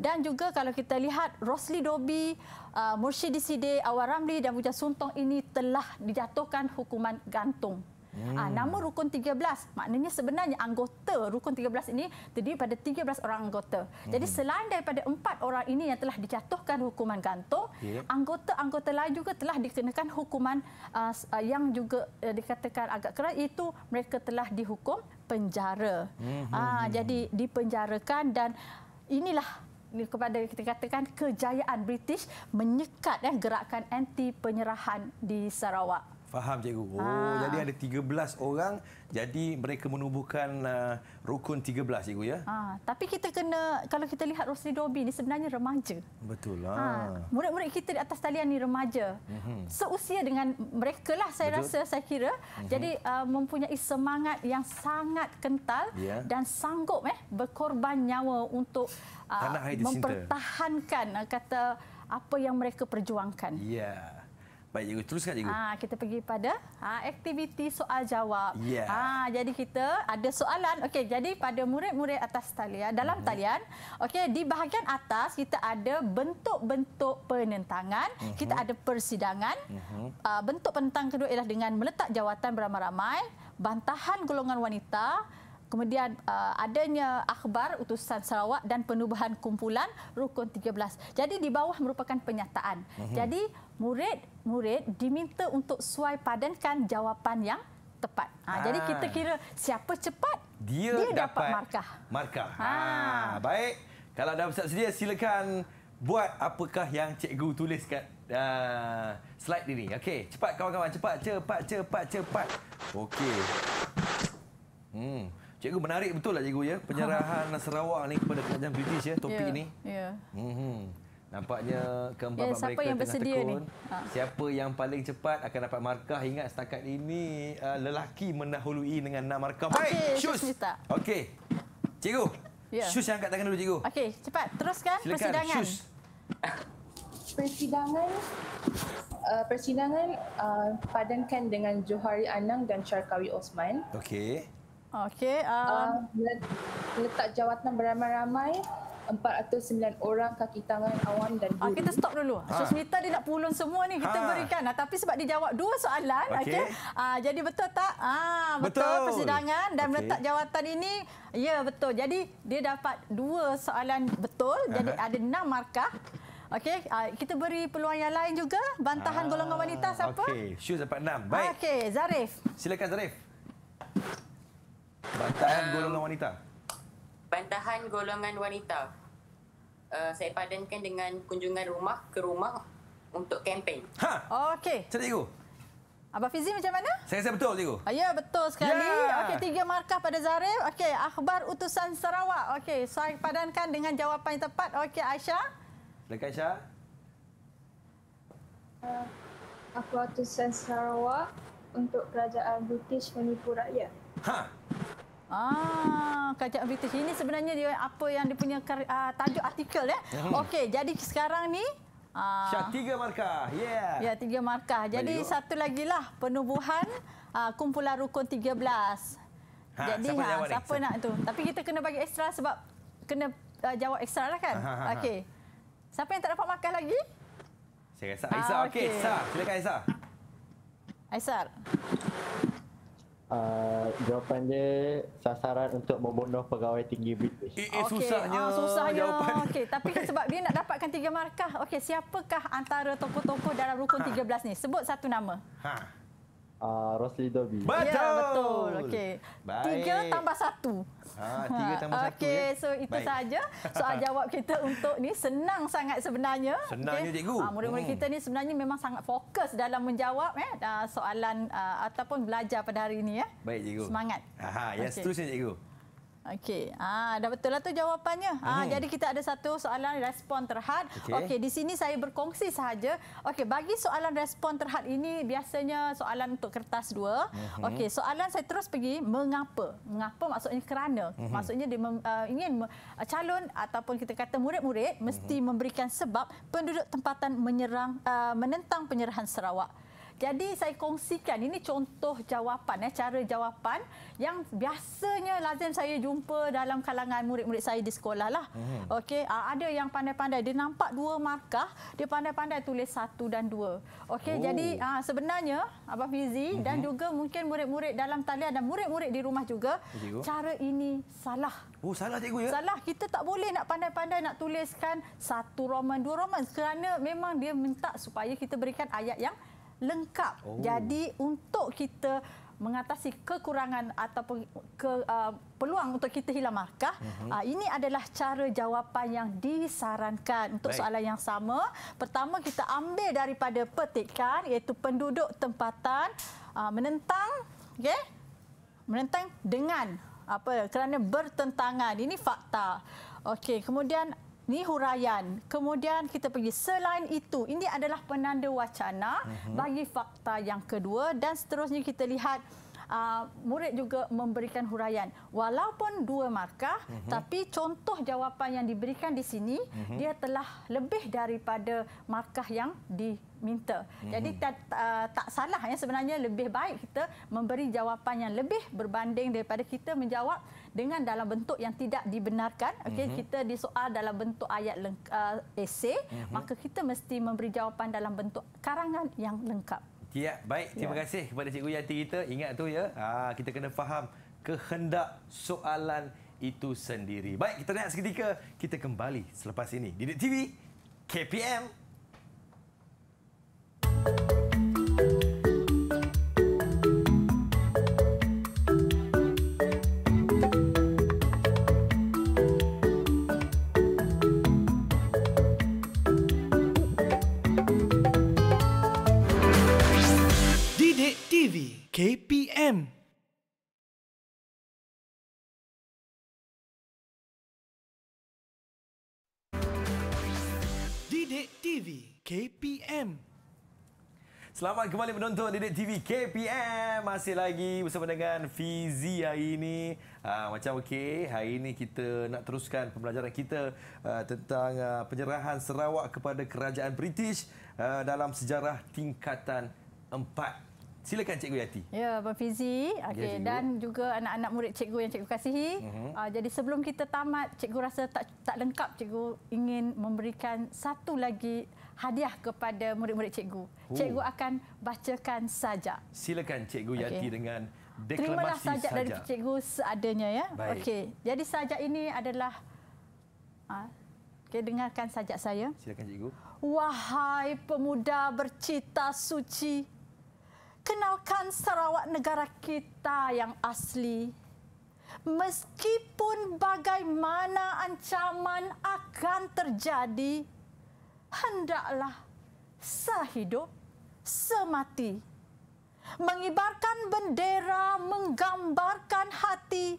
dan juga kalau kita lihat Rosli Dobi, uh, Mursyid Side, Awar Ramli dan Bujang Suntong ini telah dijatuhkan hukuman gantung. Hmm. Uh, nama rukun 13 maknanya sebenarnya anggota rukun 13 ini terdiri pada 13 orang anggota. Hmm. Jadi selain daripada empat orang ini yang telah dijatuhkan hukuman gantung, yep. anggota-anggota lain juga telah dikenakan hukuman uh, yang juga uh, dikatakan agak keras itu mereka telah dihukum penjara. Hmm. Uh, jadi dipenjarakan dan inilah kepada kita katakan kejayaan British menyekat eh, gerakan anti penyerahan di Sarawak. Faham cikgu. Oh, ha. jadi ada 13 orang jadi mereka menubuhkan uh, rukun 13 cikgu ya. Ha. tapi kita kena kalau kita lihat Rosli Dobi ni sebenarnya remaja. Betul lah. Ha. Murid-murid kita di atas talian ni remaja. Mm-hmm. Seusia dengan mereka lah saya Betul. rasa saya kira. Mm-hmm. Jadi uh, mempunyai semangat yang sangat kental yeah. dan sanggup eh berkorban nyawa untuk uh, mempertahankan uh, kata apa yang mereka perjuangkan. Ya. Yeah. Baik, cikgu. Teruskan, cikgu. Ha, kita pergi pada ha, aktiviti soal jawab. Yeah. Ha, jadi kita ada soalan. Okey, jadi pada murid-murid atas talian, dalam uh-huh. talian, okey, di bahagian atas kita ada bentuk-bentuk penentangan, uh-huh. kita ada persidangan. Uh-huh. Uh, bentuk penentang kedua ialah dengan meletak jawatan beramai-ramai, bantahan golongan wanita, Kemudian uh, adanya akhbar utusan Sarawak dan penubuhan kumpulan rukun 13. Jadi di bawah merupakan penyataan. Uh-huh. Jadi murid-murid diminta untuk suai padankan jawapan yang tepat. Ha, ha. Jadi kita kira siapa cepat dia, dia dapat, dapat markah. Markah. Ha. ha. Baik. Kalau dah bersiap sedia silakan buat apakah yang cikgu tulis kat uh, slide ini. Okey, cepat kawan-kawan cepat cepat cepat cepat. Okey. Hmm. Cikgu menarik betul lah cikgu ya penyerahan (laughs) Sarawak ni kepada kerajaan British ya topik yeah. ni. Ya. Yeah. Mm-hmm. Nampaknya keempat yeah, mereka yang bersedia tekun. Ni? Ha. Siapa yang paling cepat akan dapat markah. Ingat setakat ini uh, lelaki mendahului dengan enam markah. Baik, okay, shoes. Okey. Cikgu. Yeah. Shoes yang angkat tangan dulu cikgu. Okey, cepat teruskan Silakan. persidangan. Shoes. Persidangan uh, persidangan uh, padankan dengan Johari Anang dan Syarkawi Osman. Okey. Okey. Uh... Uh, letak jawatan beramai-ramai 409 orang kaki tangan awam dan Ah, guru. kita stop dulu. Ha. Susmita dia nak pulun semua ni kita Ha. berikan. Ah, tapi sebab dia jawab dua soalan, Okey. okey. Ah, jadi betul tak? Ah, betul, Betul. persidangan dan Okey. meletak jawatan ini ya betul. Jadi dia dapat dua soalan betul. Jadi Aha. ada enam markah. Okey, ah, kita beri peluang yang lain juga. Bantahan golongan wanita siapa? Ah, Okey, Syuz dapat enam. Baik, Okey, Zarif. silakan Zarif. Bantahan golongan wanita. Bantahan golongan wanita. Uh, saya padankan dengan kunjungan rumah ke rumah untuk kempen. Ha, Okey. cikgu. Abang Fizi macam mana? Saya rasa betul cikgu. Ah, Ya, betul sekali. Ya. Okey, tiga markah pada Zarif. Okey, akhbar utusan Sarawak. Okey, saya padankan dengan jawapan yang tepat. Okey, Aisyah. Silakan Syah. Uh, aku utusan Sarawak untuk kerajaan British menipu rakyat. Ha, Ah, kerajaan British ini sebenarnya dia apa yang dia punya uh, tajuk artikel ya. Okey, jadi sekarang ni ah, Syah tiga markah. Yeah. Ya, tiga markah. Jadi Baik, satu lagi lah penubuhan uh, kumpulan rukun 13. Ha, Jadi siapa ni? siapa nak tu? Tapi kita kena bagi ekstra sebab kena uh, jawab ekstra lah kan. Ha, ha, ha, ha. Okey. Siapa yang tak dapat markah lagi? Saya rasa Ah, Aisyah. Okey, okey. Aisyah. Silakan Aisyah. Aisar. Uh, jawapan dia sasaran untuk membunuh pegawai tinggi British. Eh, eh susahnya, ah, susahnya. jawapan. Okey, tapi (laughs) sebab dia nak dapatkan tiga markah. Okey, siapakah antara tokoh-tokoh dalam rukun 13 ni? Sebut satu nama. Ha. Uh, Rosli Dobi. Betul. Ya, betul. Okey. Baik. Tiga tambah satu. Ha, tiga tambah (laughs) satu, Okey, ya. so itu Baik. saja soal (laughs) jawab kita untuk ni senang sangat sebenarnya. Senangnya, Okey. cikgu. Ah, murid-murid Hmm. kita ni sebenarnya memang sangat fokus dalam menjawab eh ah, soalan ah, ataupun belajar pada hari ini ya. Baik, cikgu. Semangat. Aha, yang Okey. seterusnya cikgu. Okey, ah dah betul lah tu jawapannya. Ah Mhm. jadi kita ada satu soalan respon terhad. Okey. Okey, di sini saya berkongsi sahaja. Okey, bagi soalan respon terhad ini biasanya soalan untuk kertas dua. Mhm. Okey, soalan saya terus pergi mengapa? Mengapa maksudnya kerana. Mhm. Maksudnya dia mem, uh, ingin uh, calon ataupun kita kata murid-murid mesti Mhm. memberikan sebab penduduk tempatan menyerang uh, menentang penyerahan Sarawak. Jadi saya kongsikan ini contoh jawapan eh cara jawapan yang biasanya lazim saya jumpa dalam kalangan murid-murid saya di sekolah lah. Hmm. Okey, ah, ada yang pandai-pandai dia nampak dua markah, dia pandai-pandai tulis satu dan dua. Okey, Oh. jadi ah, sebenarnya Abang Fizi hmm. dan juga mungkin murid-murid dalam talian dan murid-murid di rumah juga Cikgu. cara ini salah. Oh, salah cikgu ya? Salah. Kita tak boleh nak pandai-pandai nak tuliskan satu roman, dua roman kerana memang dia minta supaya kita berikan ayat yang lengkap. Oh. Jadi untuk kita mengatasi kekurangan ataupun ke uh, peluang untuk kita hilang markah uh-huh. uh, ini adalah cara jawapan yang disarankan untuk Baik. soalan yang sama pertama kita ambil daripada petikan iaitu penduduk tempatan uh, menentang okey menentang dengan apa kerana bertentangan ini fakta okey kemudian ni huraian kemudian kita pergi selain itu ini adalah penanda wacana uh-huh. bagi fakta yang kedua dan seterusnya kita lihat Uh, murid juga memberikan huraian walaupun dua markah uh-huh. tapi contoh jawapan yang diberikan di sini uh-huh. dia telah lebih daripada markah yang diminta. Uh-huh. Jadi tak, uh, tak salah ya sebenarnya lebih baik kita memberi jawapan yang lebih berbanding daripada kita menjawab dengan dalam bentuk yang tidak dibenarkan. Okey uh-huh. kita disoal dalam bentuk ayat uh, esei uh-huh. maka kita mesti memberi jawapan dalam bentuk karangan yang lengkap. Ya, baik. Terima Ya. kasih kepada Cikgu Yanti kita. Ingat tu ya, ha, kita kena faham kehendak soalan itu sendiri. Baik, kita rehat seketika. Kita kembali selepas ini. Didik TV, KPM. Didik KPM Didik TV KPM Selamat kembali menonton Didik TV KPM. Masih lagi bersama dengan Fizi hari ini. Ha, macam okey, hari ini kita nak teruskan pembelajaran kita uh, tentang uh, penyerahan Sarawak kepada kerajaan British uh, dalam sejarah tingkatan empat. Silakan Cikgu Yati. Ya, Abang Fizi. Okey, cikgu. dan juga anak-anak murid cikgu yang cikgu kasihi. Uh-huh. Uh, jadi sebelum kita tamat, cikgu rasa tak tak lengkap cikgu ingin memberikan satu lagi hadiah kepada murid-murid cikgu. Oh. Cikgu akan bacakan sajak. Silakan Cikgu Yati Okey. dengan Terimalah deklamasi sajak dari cikgu seadanya ya. Okey. Jadi sajak ini adalah ah, Okey, dengarkan sajak saya. Silakan Cikgu. Wahai pemuda bercita suci, kenalkan Sarawak negara kita yang asli. Meskipun bagaimana ancaman akan terjadi, hendaklah sehidup semati. Mengibarkan bendera menggambarkan hati,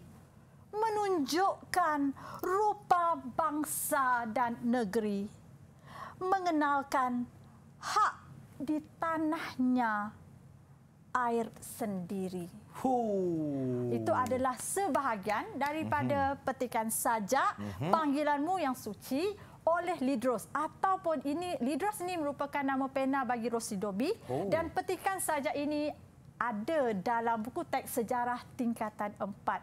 menunjukkan rupa bangsa dan negeri mengenalkan hak di tanahnya air sendiri. Huh. Itu adalah sebahagian daripada petikan sajak panggilanmu yang suci oleh Lidros ataupun ini Lidros ini merupakan nama pena bagi Rosidobi Oh. dan petikan sajak ini ada dalam buku teks sejarah tingkatan 4.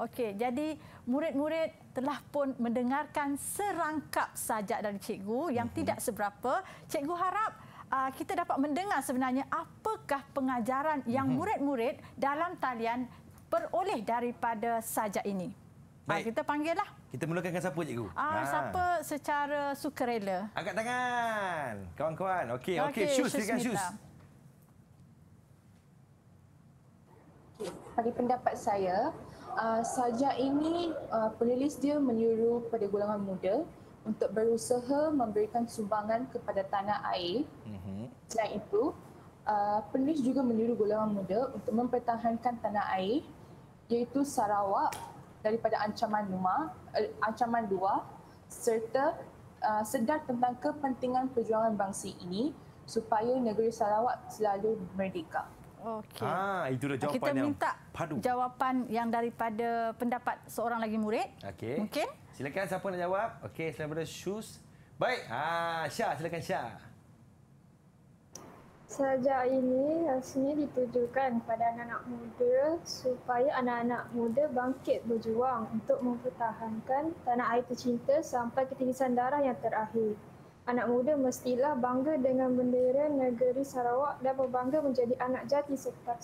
Okey, jadi murid-murid telah pun mendengarkan serangkap sajak dari cikgu yang tidak seberapa. Cikgu harap uh, kita dapat mendengar sebenarnya apakah pengajaran yang murid-murid dalam talian peroleh daripada sajak ini. Ah, Baik. kita panggillah. Kita mulakan dengan siapa Cikgu? Ah, Ha. siapa secara sukarela? Angkat tangan. Kawan-kawan. Okey, okey. Okey, Shoes, silakan shoes. Pada pendapat saya, uh, sajak ini uh, penulis dia menyuruh pada golongan muda untuk berusaha memberikan sumbangan kepada tanah air. Mhm. Selain itu, uh, penulis juga menyuruh golongan muda untuk mempertahankan tanah air iaitu Sarawak daripada ancaman luar, uh, ancaman luar serta uh, sedar tentang kepentingan perjuangan bangsa ini supaya negeri Sarawak selalu merdeka. Okey. Ah, itu dah jawapan kita yang minta padu. jawapan yang daripada pendapat seorang lagi murid. Okey. Mungkin? Silakan siapa nak jawab? Okey, selain daripada shoes. Baik. Ha, Syah, silakan Syah. Sajak ini rasanya ditujukan kepada anak-anak muda supaya anak-anak muda bangkit berjuang untuk mempertahankan tanah air tercinta sampai ketirisan darah yang terakhir. Anak muda mestilah bangga dengan bendera negeri Sarawak dan berbangga menjadi anak jati serta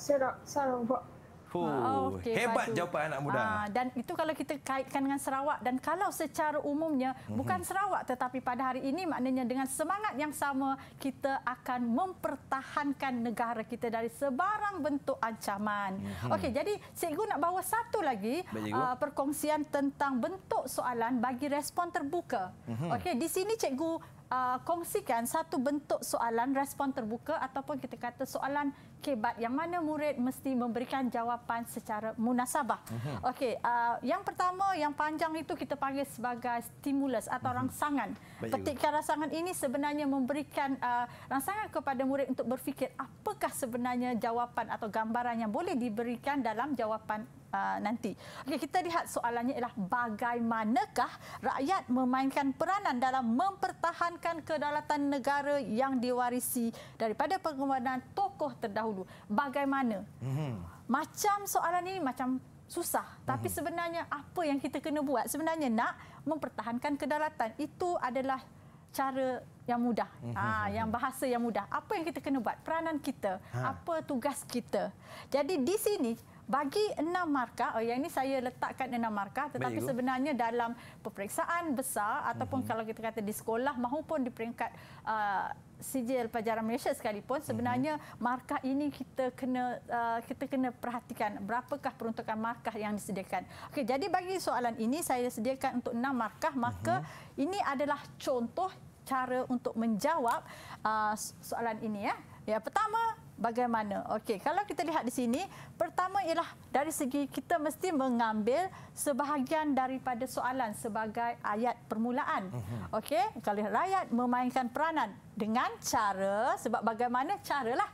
Sarawak. Huh, Ah, okey, hebat padu. jawapan anak muda. Ah, dan itu kalau kita kaitkan dengan Sarawak dan kalau secara umumnya Mhm. bukan Sarawak tetapi pada hari ini maknanya dengan semangat yang sama kita akan mempertahankan negara kita dari sebarang bentuk ancaman. Okey, jadi cikgu nak bawa satu lagi Mhm. Baik, ah, perkongsian tentang bentuk soalan bagi respon terbuka. Mhm. Okey, di sini cikgu uh, kongsikan satu bentuk soalan respon terbuka ataupun kita kata soalan kebat yang mana murid mesti memberikan jawapan secara munasabah. Mhm. Okey, uh, yang pertama yang panjang itu kita panggil sebagai stimulus atau rangsangan. Mhm. Baik, cikgu. Petikan rangsangan ini sebenarnya memberikan uh, rangsangan kepada murid untuk berfikir apakah sebenarnya jawapan atau gambaran yang boleh diberikan dalam jawapan uh, nanti. Okey, kita lihat soalannya ialah bagaimanakah rakyat memainkan peranan dalam mempertahankan kedaulatan negara yang diwarisi daripada pengorbanan tokoh terdahulu. Bagaimana? Mhm. Macam soalan ini macam susah, tapi sebenarnya apa yang kita kena buat? Sebenarnya nak mempertahankan kedaulatan itu adalah cara yang mudah. Ha, yang bahasa yang mudah. Apa yang kita kena buat? Peranan kita. Ha. Apa tugas kita? Jadi di sini bagi enam markah, oh yang ini saya letakkan enam markah tetapi Baik, sebenarnya dalam peperiksaan besar ataupun kalau kita kata di sekolah maupun di peringkat uh, sijil pelajaran Malaysia sekalipun sebenarnya markah ini kita kena uh, kita kena perhatikan berapakah peruntukan markah yang disediakan. Okey, jadi bagi soalan ini saya sediakan untuk enam markah. Maka ini adalah contoh cara untuk menjawab uh, soalan ini ya. Ya, pertama bagaimana? Okey, kalau kita lihat di sini, pertama ialah dari segi kita mesti mengambil sebahagian daripada soalan sebagai ayat permulaan. Okey, kalau rakyat memainkan peranan dengan cara sebab bagaimana caralah.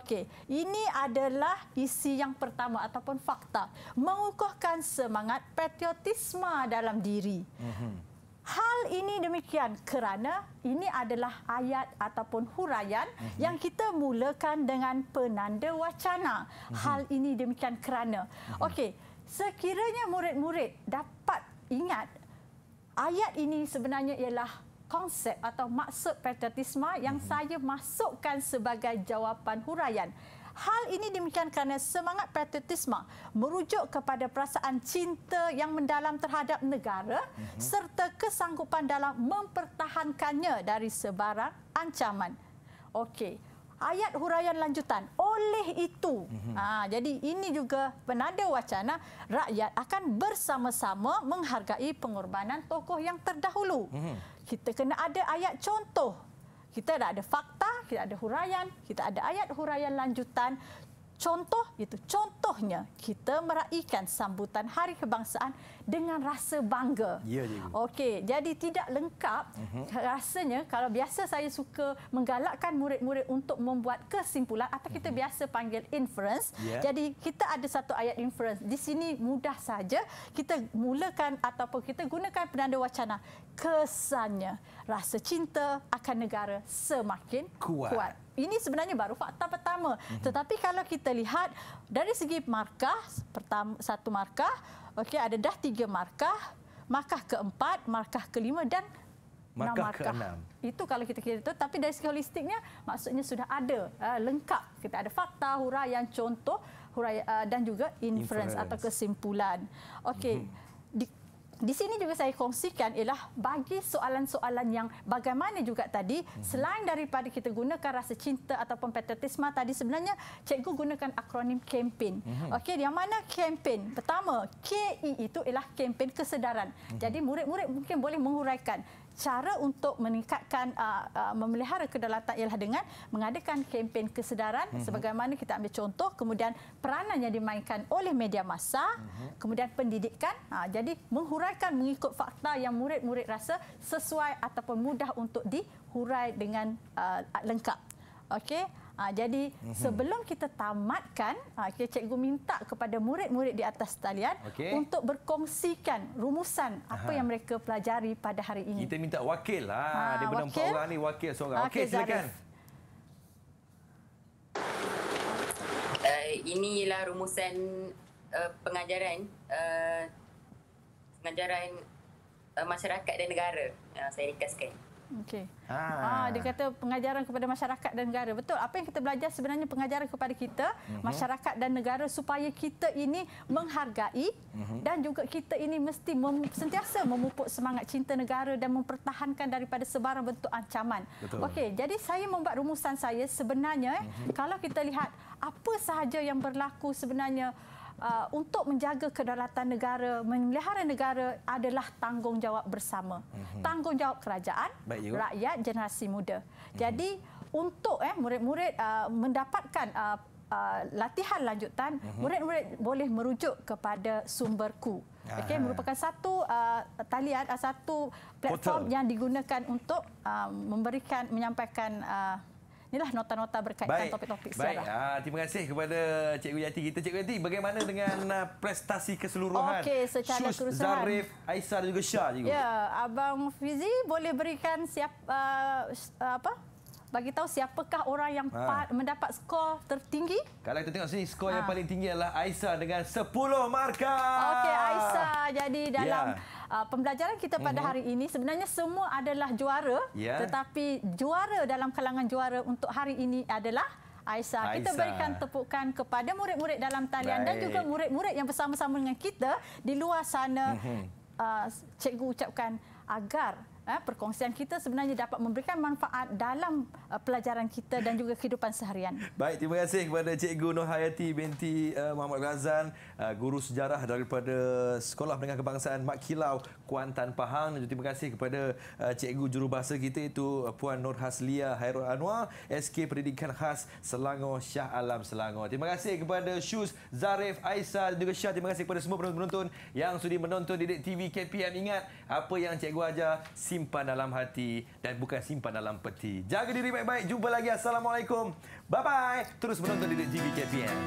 Okey, ini adalah isi yang pertama ataupun fakta, mengukuhkan semangat patriotisme dalam diri. Hal ini demikian kerana ini adalah ayat ataupun huraian uh-huh. yang kita mulakan dengan penanda wacana. Uh-huh. Hal ini demikian kerana. Uh-huh. Okey, sekiranya murid-murid dapat ingat ayat ini sebenarnya ialah konsep atau maksud patriotisme yang uh-huh. saya masukkan sebagai jawapan huraian. Hal ini demikian kerana semangat patriotisme merujuk kepada perasaan cinta yang mendalam terhadap negara uh-huh. serta kesanggupan dalam mempertahankannya dari sebarang ancaman. Okey. Ayat huraian lanjutan. Oleh itu, uh-huh. ha, jadi ini juga penanda wacana rakyat akan bersama-sama menghargai pengorbanan tokoh yang terdahulu. Uh-huh. Kita kena ada ayat contoh kita dah ada fakta, kita ada huraian, kita ada ayat huraian lanjutan. Contoh itu contohnya kita meraihkan sambutan Hari Kebangsaan dengan rasa bangga. Ya, cikgu. Okey, jadi tidak lengkap uh-huh. rasanya kalau biasa saya suka menggalakkan murid-murid untuk membuat kesimpulan atau kita uh-huh. biasa panggil inference. Yeah. Jadi kita ada satu ayat inference. Di sini mudah saja kita mulakan ataupun kita gunakan penanda wacana kesannya rasa cinta akan negara semakin kuat. kuat. Ini sebenarnya baru fakta pertama. Uh-huh. Tetapi kalau kita lihat dari segi markah pertama satu markah Okey, ada dah tiga markah. Markah keempat, markah kelima dan markah enam markah. Keenam. Itu kalau kita kira itu. Tapi dari segi holistiknya, maksudnya sudah ada. Uh, lengkap. Kita ada fakta, huraian, contoh huraian, uh, dan juga inference, inference atau kesimpulan. Okey. Mm-hmm di sini juga saya kongsikan ialah bagi soalan-soalan yang bagaimana juga tadi hmm. selain daripada kita gunakan rasa cinta ataupun patriotisme tadi sebenarnya cikgu gunakan akronim kempen. Hmm. Okey, yang mana kempen? Pertama, KE itu ialah kempen kesedaran. Hmm. Jadi murid-murid mungkin boleh menguraikan cara untuk meningkatkan uh, uh, memelihara kedaulatan ialah dengan mengadakan kempen kesedaran uh-huh. sebagaimana kita ambil contoh kemudian peranan yang dimainkan oleh media massa uh-huh. kemudian pendidikan uh, jadi menghuraikan mengikut fakta yang murid-murid rasa sesuai ataupun mudah untuk dihurai dengan uh, lengkap okey Ha, jadi mm-hmm. sebelum kita tamatkan, ha, kita cikgu minta kepada murid-murid di atas talian okay. untuk berkongsikan rumusan Aha. apa yang mereka pelajari pada hari ini. Kita minta wakil lah. Ha, Daripada wakil? empat orang ni, wakil seorang. Okey, okay, silakan. Uh, ini ialah rumusan uh, pengajaran uh, pengajaran uh, masyarakat dan negara. Uh, saya ringkaskan. Okey. Ha. ha. dia kata pengajaran kepada masyarakat dan negara. Betul. Apa yang kita belajar sebenarnya pengajaran kepada kita, uh-huh. masyarakat dan negara supaya kita ini menghargai uh-huh. dan juga kita ini mesti mem- sentiasa memupuk semangat cinta negara dan mempertahankan daripada sebarang bentuk ancaman. Okey, jadi saya membuat rumusan saya sebenarnya uh-huh. kalau kita lihat apa sahaja yang berlaku sebenarnya uh, untuk menjaga kedaulatan negara, memelihara negara adalah tanggungjawab bersama. Mm-hmm. Tanggungjawab kerajaan, Baik, rakyat, generasi muda. Mm-hmm. Jadi untuk eh murid-murid uh, mendapatkan uh, uh, latihan lanjutan, mm-hmm. murid-murid boleh merujuk kepada sumberku. Okey, merupakan satu uh, talian, uh, satu platform Portal. yang digunakan untuk uh, memberikan menyampaikan uh, inilah nota-nota berkaitan topik-topik sejarah. Baik, uh, terima kasih kepada Cikgu Yati kita. Cikgu Yati, bagaimana dengan uh, prestasi keseluruhan? Okey, secara Shus, keseluruhan. Zarif, Aisyah dan juga Syah. Cikgu. Ya, Abang Fizi boleh berikan siap uh, apa? bagi tahu siapakah orang yang ha. mendapat skor tertinggi? Kalau kita tengok sini skor ha. yang paling tinggi adalah Aisyah dengan 10 markah. Okey Aisyah jadi dalam yeah. Uh, pembelajaran kita pada uh-huh. hari ini sebenarnya semua adalah juara yeah. tetapi juara dalam kalangan juara untuk hari ini adalah Aisyah. Aisyah. Kita berikan tepukan kepada murid-murid dalam talian Baik. dan juga murid-murid yang bersama-sama dengan kita di luar sana. Uh-huh. Uh, cikgu ucapkan agar eh, perkongsian kita sebenarnya dapat memberikan manfaat dalam pelajaran kita dan juga kehidupan seharian. Baik, terima kasih kepada Cikgu Nur Hayati binti uh, Muhammad Razan, uh, guru sejarah daripada Sekolah Menengah Kebangsaan Mak Kilau, Kuantan Pahang. Dan terima kasih kepada uh, Cikgu Jurubahasa kita itu Puan Nur Haslia Hairul Anwar, SK Pendidikan Khas Selangor Shah Alam Selangor. Terima kasih kepada Syus, Zarif, Aisyah dan juga Syah. Terima kasih kepada semua penonton-penonton yang sudi menonton Didik TV KPM. Ingat, apa yang Cikgu ajar, simpan dalam hati dan bukan simpan dalam peti. Jaga diri baik-baik. Jumpa lagi. Assalamualaikum. Bye-bye. Terus menonton di GBKPN.